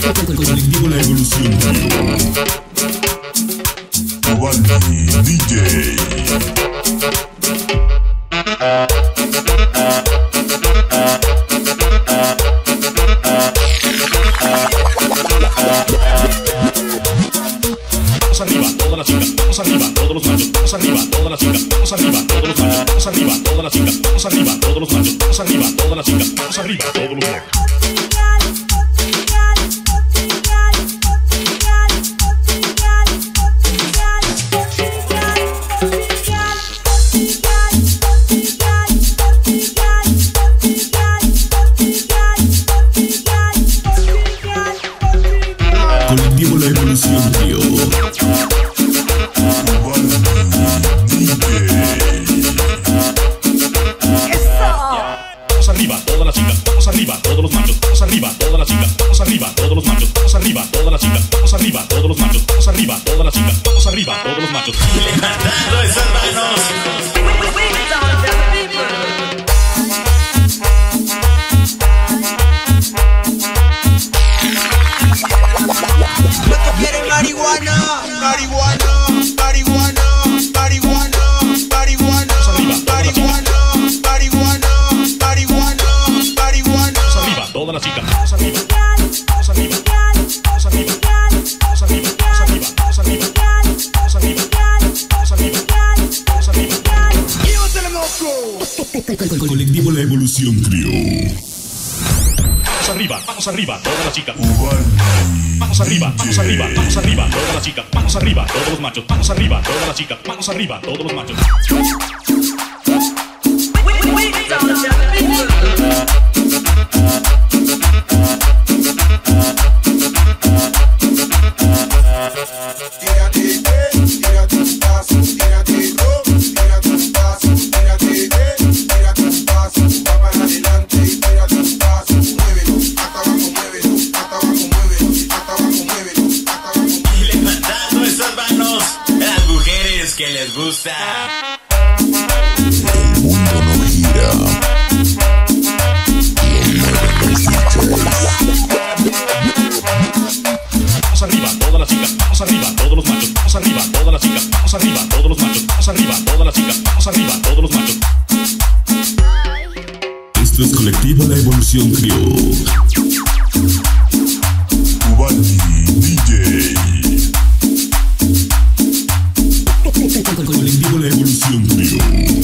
Colectivo La Evolución. Cavalli DJ. Vamos arriba, todas las chicas, vamos arriba, todos los machos, vamos arriba, todas las chicas, vamos arriba, todos los machos, vamos arriba, vamos arriba, todos los machos, vamos arriba. Manos arriba, todas las chicas, manos arriba, todos los machos, manos arriba, todas las chicas, manos arriba, todos los machos, manos arriba, todas las chicas, manos arriba, todos los machos, manos arriba, todas las chicas, manos arriba, todos los machos. Levantando esas manos. Marihuana? Marihuana, marihuana, marihuana, marihuana, marihuana, marihuana, marihuana, arriba, arriba, arriba, manos arriba, manos arriba, manos arriba, manos arriba, todas las chicas. Manos arriba, manos arriba, manos arriba, todas las chicas. Manos arriba, todos los machos. Manos arriba, todas las chicas. Manos arriba, todos los machos. Que les gusta. El mundo no gira. Manos arriba, todas las chicas. Manos arriba, todos los machos. Manos arriba, todas las chicas. Manos arriba, todos los machos. Manos arriba, todas las chicas. Manos arriba, todos los machos. Esto es Colectivo La Evolución DJ. music.